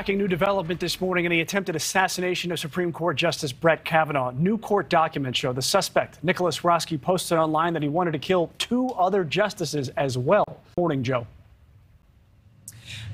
Shocking new development this morning in the attempted assassination of Supreme Court Justice Brett Kavanaugh. New court documents show the suspect, Nicholas Roske, posted online that he wanted to kill two other justices as well. Morning, Joe.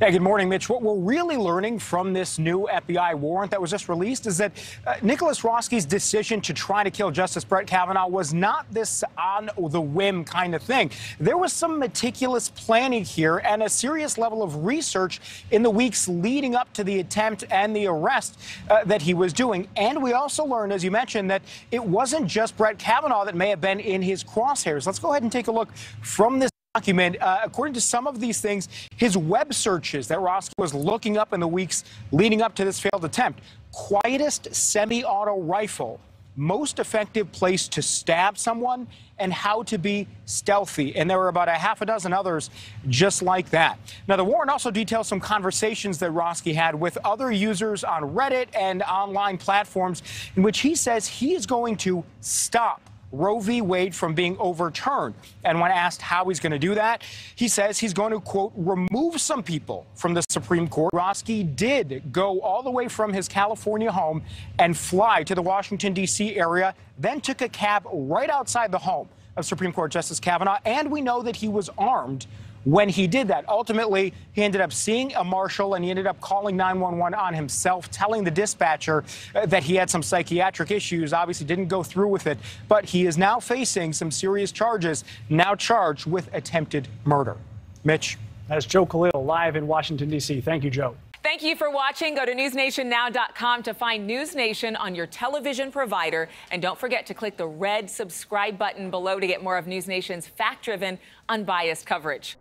Yeah, good morning, Mitch. What we're really learning from this new FBI warrant that was just released is that uh, Nicholas Roske's decision to try to kill Justice Brett Kavanaugh was not this on the whim kind of thing. There was some meticulous planning here and a serious level of research in the weeks leading up to the attempt and the arrest uh, that he was doing. And we also learned, as you mentioned, that it wasn't just Brett Kavanaugh that may have been in his crosshairs. Let's go ahead and take a look from this document, uh, according to some of these things, his web searches that Roske was looking up in the weeks leading up to this failed attempt. Quietest semi auto rifle, most effective place to stab someone, and how to be stealthy. And there were about a half a dozen others just like that. Now, the warrant also details some conversations that Roske had with other users on Reddit and online platforms in which he says he is going to stop Roe v. Wade from being overturned. And when asked how he's going to do that, he says he's going to, quote, remove some people from the Supreme Court. Roske did go all the way from his California home and fly to the Washington, D.C. area, then took a cab right outside the home of Supreme Court Justice Kavanaugh. And we know that he was armed when he did that. Ultimately, he ended up seeing a marshal and he ended up calling 911 on himself, telling the dispatcher uh, that he had some psychiatric issues. Obviously, didn't go through with it, but he is now facing some serious charges, now charged with attempted murder. Mitch. That's Joe Khalil live in Washington, D.C. Thank you, Joe. Thank you for watching. Go to newsnationnow.com to find News Nation on your television provider. And don't forget to click the red subscribe button below to get more of News Nation's fact driven, unbiased coverage.